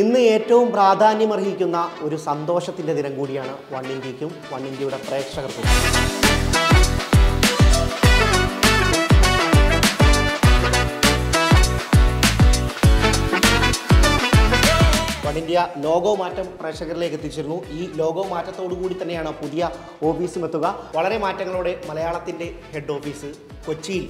ഇന്ന് ഏറ്റവും പ്രാധാന്യമർഹിക്കുന്ന ഒരു സന്തോഷത്തിന്റെ ദിനം കൂടിയാണ് വൺ ഇന്ത്യക്കും വൺ ഇന്ത്യയുടെ പ്രേക്ഷകർക്കും. വൺ ഇന്ത്യ ലോഗോ മാറ്റം പ്രേക്ഷകരിലേക്ക് എത്തിച്ചിരുന്നു. ഈ ലോഗോ മാറ്റത്തോടു കൂടി തന്നെയാണ് പുതിയ ഓഫീസും എത്തുക. വളരെ മാറ്റങ്ങളോടെ മലയാളത്തിന്റെ ഹെഡ് ഓഫീസ് കൊച്ചിയിൽ.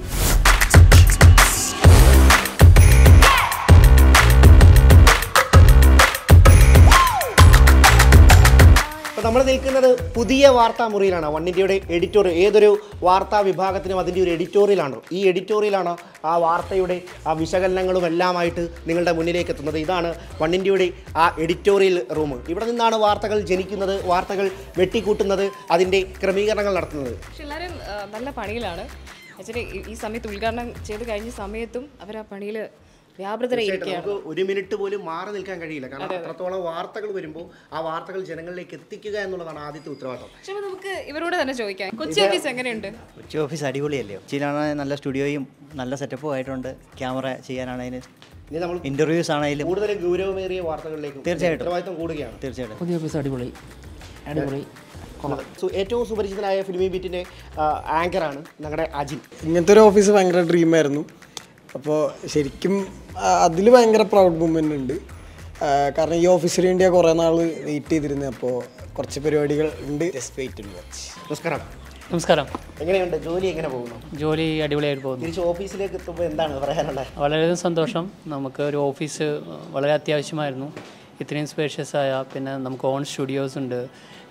അപ്പോൾ നമ്മൾ നിൽക്കുന്നത് പുതിയ വാർത്താ മുറിയിലാണ് വൺ ഇന്ത്യയുടെ എഡിറ്റോറിയൽ ഏതൊരു വാർത്താ വിഭാഗത്തിനും അതിന്റെ ഒരു എഡിറ്റോറിയലാണോ ഈ എഡിറ്റോറിയലാണ് ആ വാർത്തയുടെ ആ വിശകലനങ്ങളും എല്ലാമായിട്ട് നിങ്ങളുടെ മുന്നിലേക്ക് എത്തുന്നത്. ഇതാണ് വൺ ഇന്ത്യയുടെ ആ എഡിറ്റോറിയൽ റൂം ഇവിടെ നിന്നാണ് വാർത്തകൾ ജനിക്കുന്നത് വാർത്തകൾ വെട്ടിക്കൂട്ടുന്നത് അതിന്റെ ക്രമീകരണങ്ങൾ നടത്തുന്നത്. പക്ഷെ എല്ലാവരും നല്ല പണിയിലാണ്. ഈ സമയത്ത് ഉദ്ഘാടനം ചെയ്ത് കഴിഞ്ഞ സമയത്തും അവർ ആ പണിയിൽ നമുക്ക് ഒരു മിനിറ്റ് പോലും മാറി നിൽക്കാൻ കഴിയില്ല. കാരണം അത്രത്തോളം വാർത്തകൾ വരുമ്പോൾ ആ വാർത്തകൾ ജനങ്ങളിലേക്ക് എത്തിക്കുക എന്നുള്ളതാണ് ആദ്യത്തെ ഉത്തരവാദിത്വം പക്ഷെ നമുക്ക് ഇവരോട് തന്നെ ചോദിക്കാം. കൊച്ചി ഓഫീസ് എങ്ങനെയുണ്ട്? കൊച്ചി ഓഫീസ് അടിപൊളിയല്ലേ? കൊച്ചിയിലാണ് നല്ല സ്റ്റുഡിയോയും നല്ല സെറ്റപ്പും ആയിട്ടുണ്ട്. ക്യാമറ ചെയ്യാനാണെങ്കിൽ ഇനി നമ്മൾ ഇന്റർവ്യൂസ് ആണെങ്കിലും കൂടുതൽ ഗൗരവമേറിയ വാർത്തകളിലേക്ക് തീർച്ചയായിട്ടും. ഉത്തരവാദിത്വം കൂടുകയാണ്. തീർച്ചയായിട്ടും. പുതിയ ഓഫീസ് അടിപൊളി. അടിപൊളി. സു- ഏറ്റവും സുപരിചിതനായ ഫിലിമി ബീറ്റിന്റെ ആങ്കറാണ് ഞങ്ങളുടെ അജിൻ ഇങ്ങനത്തെ ഒരു ഓഫീസ് ഭയങ്കര ഡ്രീമായിരുന്നു അപ്പോൾ ശരിക്കും അതിൽ ഭയങ്കര പ്രൗഡ് മൂമെന്റ് ഉണ്ട്. കാരണം ഈ ഓഫീസിന് വേണ്ടി കുറേ നാൾ വെയിറ്റ് ചെയ്തിരുന്നത് അപ്പോൾ കുറച്ച് പരിപാടികൾ ഉണ്ട്. ജസ്റ്റ് വെയിറ്റ് വാച്ച് നമസ്കാരം. നമസ്കാരം. എങ്ങനെയുണ്ട്? ജോലി എങ്ങനെ പോകുന്നു? ജോലി അടിപൊളിയായിട്ട് പോകുന്നു. തിരിച്ച് ഓഫീസിലേക്ക് എത്തുമ്പോൾ എന്താണ് പറയാനുള്ളത്? വളരെയധികം സന്തോഷം. നമുക്ക് ഒരു ഓഫീസ് വളരെ അത്യാവശ്യമായിരുന്നു. ഇത്രയും സ്പേഷ്യസ് ആയ പിന്നെ നമുക്ക് ഓൺ സ്റ്റുഡിയോസ് ഉണ്ട്.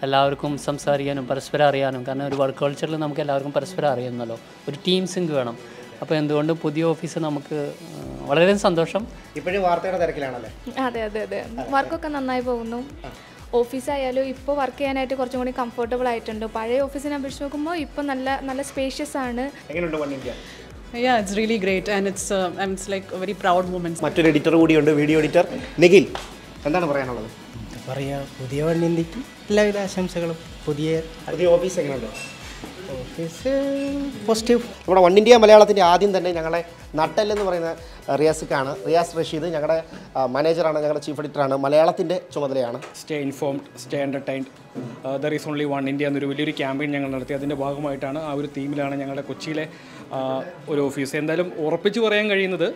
എല്ലാവർക്കും സംസാരിക്കാനും പരസ്പരം അറിയാനും. കാരണം ഒരു വർക്ക് കൾച്ചറിൽ നമുക്ക് എല്ലാവർക്കും പരസ്പരം അറിയുന്നല്ലോ ഒരു ടീം സിങ്ക് വേണം. അപ്പോൾ എന്തുകൊണ്ട് പുതിയ ഓഫീസ് നമുക്ക് വളരെ സന്തോഷം. ഇപ്പോഴും വാർത്തയുടെ തിരക്കിലാണല്ലേ? അതെ അതെ അതെ. വർക്കൊക്കെ നന്നായി പോകുന്നു. ഓഫീസായാലും ഇപ്പോൾ വർക്ക് ചെയ്യാനായിട്ട് കുറച്ചും കൂടി കംഫർട്ടബിൾ ആയിട്ടുണ്ട്. പഴയ ഓഫീസിനെ അപേക്ഷിച്ച് നോക്കുമ്പോൾ ഇപ്പോൾ നല്ല നല്ല സ്പേഷ്യസ് ആണ്. great, and it's uh, and it's like a very proud moment. മറ്റൊരു എഡിറ്റർ കൂടിയുണ്ട് വീഡിയോ എഡിറ്റർ നിഖിൽ എന്താണ് പറയാനുള്ളത്? പറയാ പുതിയ വണ്ണിന്തിക്കും എല്ലാവിധ ആശംസകളും. പുതിയ പുതിയ ഓഫീസ് എങ്ങനെയുണ്ട്? Office positive. നമ്മുടെ വൺ ഇന്ത്യ മലയാളത്തിന്റെ ആദ്യം തന്നെ ഞങ്ങളെ നട്ടൽ എന്ന് പറയുന്ന റിയാസിക്കാണ്. റിയാസ് റഷീദ് ഞങ്ങളുടെ മാനേജറാണ് ഞങ്ങളുടെ ചീഫ് എഡിറ്ററാണ്. മലയാളത്തിന്റെ ചുമതലയാണ്. Stay informed stay entertained there is only One India എന്നൊരു വലിയൊരു ക്യാമ്പയിൻ ഞങ്ങൾ നടത്തി. അതിന്റെ ഭാഗമായിട്ടാണ് ആ ഒരു തീമിലാണ് ഞങ്ങളുടെ കൊച്ചിയിലെ ഒരു ഓഫീസ് എന്തായാലും ഉറപ്പിച്ച് പറയാൻ കഴിയുന്നത്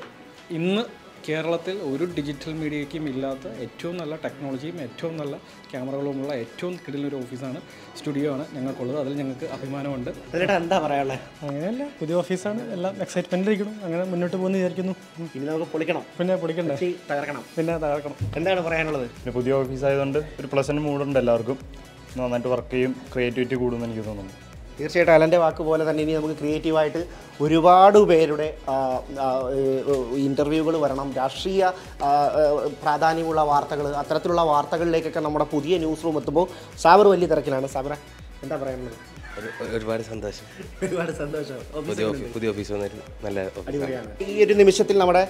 ഇന്ന് കേരളത്തിൽ ഒരു ഡിജിറ്റൽ മീഡിയയ്ക്കും ഇല്ലാത്ത ഏറ്റവും നല്ല ടെക്നോളജിയും ഏറ്റവും നല്ല ക്യാമറകളുമുള്ള ഏറ്റവും കിടിലൊരു ഓഫീസാണ് സ്റ്റുഡിയോ ആണ് ഞങ്ങൾക്കുള്ളത്. അതിൽ ഞങ്ങൾക്ക് അഭിമാനമുണ്ട്. അതിലിട്ട് എന്താ പറയാനുള്ളത് അങ്ങനെയല്ല പുതിയ ഓഫീസാണ്. എല്ലാം എക്സൈറ്റ്മെന്റിലിരിക്കണം അങ്ങനെ മുന്നോട്ട് പോകുന്നു വിചാരിക്കുന്നു. ഇനി നമുക്ക് പൊളിക്കണം. പിന്നെ പൊളിക്കണ്ടേ? തകർക്കണം. പിന്നെ തകർക്കണം. എന്താണ് പറയാനുള്ളത്? പിന്നെ പുതിയ ഓഫീസ് ആയതുകൊണ്ട് ഒരു പ്ലസന്റ് മൂഡുണ്ട് എല്ലാവർക്കും. നന്നായിട്ട് വർക്ക് ചെയ്യും ക്രിയേറ്റിവിറ്റി കൂടുമെന്ന് എനിക്ക് തോന്നുന്നു. തീർച്ചയായിട്ടും അലന്റെ വാക്ക് പോലെ തന്നെ ഇനി നമുക്ക് ക്രിയേറ്റീവായിട്ട് ഒരുപാട് പേരുടെ ഇന്റർവ്യൂകൾ വരണം. രാഷ്ട്രീയ പ്രാധാന്യമുള്ള വാർത്തകൾ അത്തരത്തിലുള്ള വാർത്തകളിലേക്കൊക്കെ നമ്മുടെ പുതിയ ന്യൂസ് റൂം എത്തുമ്പോൾ സാബർ വലിയ തിരക്കിലാണ്. സാബറ എന്താ പറയുന്നത് ഒരുപാട് സന്തോഷം. ഒരുപാട് സന്തോഷം. പുതിയ ഓഫീസ് പുതിയ ഓഫീസ് വന്നിട്ട് നല്ല അടിപൊളിയാണ്. ഈ ഒരു നിമിഷത്തിൽ നമ്മുടെ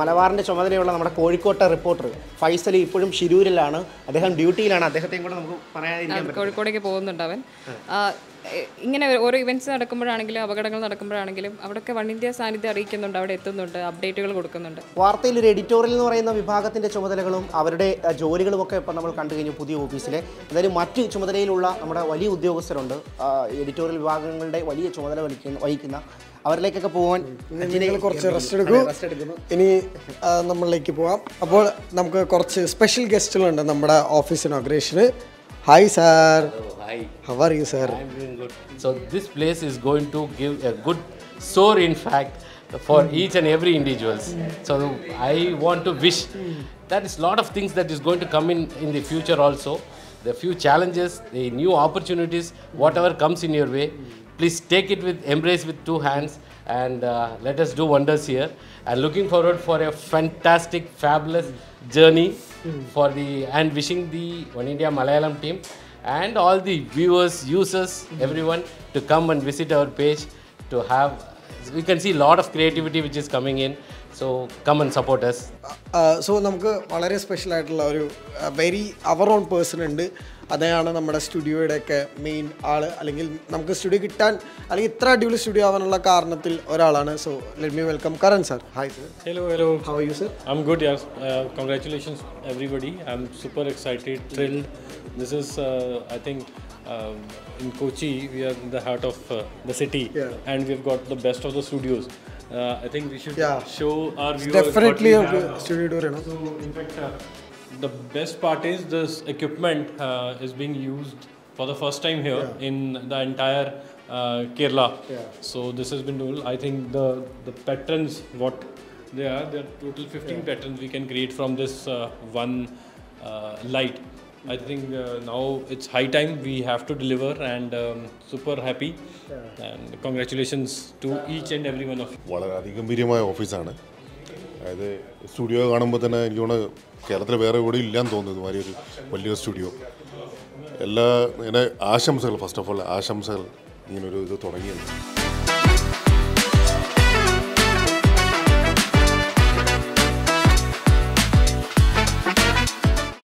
മലബാറിന്റെ ചുമതലയുള്ള നമ്മുടെ കോഴിക്കോട്ടെ റിപ്പോർട്ടർ ഫൈസൽ ഇപ്പോഴും ഷിരൂരിലാണ്. അദ്ദേഹം ഡ്യൂട്ടിയിലാണ്. അദ്ദേഹത്തെയും കൂടെ നമുക്ക് പറയാതിരിക്കാൻ പറ്റും കോഴിക്കോടേക്ക് പോകുന്നുണ്ട് അവൻ. ഇങ്ങനെ ഓരോ ഇവന്റ്സ് നടക്കുമ്പോഴാണെങ്കിലും അപകടങ്ങൾ നടക്കുമ്പോഴാണെങ്കിലും അവിടെയൊക്കെ വൺ ഇന്ത്യ സാന്നിധ്യം അറിയിക്കുന്നുണ്ട് അവിടെ എത്തുന്നുണ്ട് അപ്ഡേറ്റുകൾ കൊടുക്കുന്നുണ്ട്. വാർത്തയിൽ ഒരു എഡിറ്റോറിയൽ എന്ന് പറയുന്ന വിഭാഗത്തിന്റെ ചുമതലകളും അവരുടെ ജോലികളും ഒക്കെ ഇപ്പം നമ്മൾ കണ്ടു കഴിഞ്ഞു പുതിയ ഓഫീസിലെ എന്തായാലും മറ്റ് ചുമതലയിലുള്ള നമ്മുടെ വലിയ ഉദ്യോഗസ്ഥരുണ്ട്. എഡിറ്റോറിയൽ വിഭാഗങ്ങളുടെ വലിയ ചുമതല വലിക്കുന്ന വഹിക്കുന്ന അവരിലേക്കൊക്കെ പോകാൻ നിങ്ങൾ കുറച്ച് റെസ്റ്റ് എടുക്കും. ഇനി നമ്മളിലേക്ക് പോവാം. അപ്പോൾ നമുക്ക് കുറച്ച് സ്പെഷ്യൽ ഗസ്റ്റുകളുണ്ട് നമ്മുടെ ഓഫീസ് ഇനോഗ്രേഷന് Hi, sir. Hello, hi. How are you, sir? I'm doing good. So this place is going to give a good soar, in fact, for hmm. each and every individuals. Hmm. So I want to wish that is a lot of things that is going to come in in the future also. The few challenges, the new opportunities, whatever comes in your way, hmm. please take it with embrace with two hands and uh, let us do wonders here. And looking forward for a fantastic, fabulous journey for the and wishing the One India Malayalam team and all the viewers, users, everyone to come and visit our page to have. We can see a lot of creativity which is coming in So come and support us. So നമുക്ക് വളരെ special ആയിട്ടുള്ള ഒരു very our on person ഉണ്ട് അതാണ് നമ്മുടെ സ്റ്റുഡിയോയുടെ സ്റ്റുഡിയോയുടെയൊക്കെ main ആൾ അല്ലെങ്കിൽ നമുക്ക് studio കിട്ടാൻ അല്ലെങ്കിൽ ഇത്ര അടിപൊളി സ്റ്റുഡിയോ ആവാനുള്ള കാരണത്തിൽ ഒരാളാണ്. So let me welcome Karan sir hi sir hello hello how you sir I good yes congratulations everybody I am super excited thrilled this is I think in Kochi we are in the heart of the city and we have got the best of the studios I think we we show yeah. show our viewers. Definitely, what we have. studio door. So, the best part is this equipment uh, is being used for the first time here in the entire uh, Kerala. Yeah. So this has been done. I think the the patterns what they are, there are total 15 patterns we can create from this uh, one uh, light. I think uh, now it's high time we have to deliver and um, super happy and congratulations to each and every one of you. വളരെ അതിഗംഭീര്യമായ ഓഫീസാണ് അതായത് studio കാണുമ്പോൾ തന്നെ എനിക്ക് തോന്നുന്നു കേരളത്തിൽ വേറെ എവിടെ ഇല്ലാന്ന് തോന്നുന്നു ഇതുമാതിരി ഒരു വലിയൊരു സ്റ്റുഡിയോ. എല്ലാ എന്റെ ആശംസകൾ ഫസ്റ്റ് ഓഫ് ഓൾ ആശംസകൾ ഇങ്ങനൊരു ഇത് തുടങ്ങിയത്.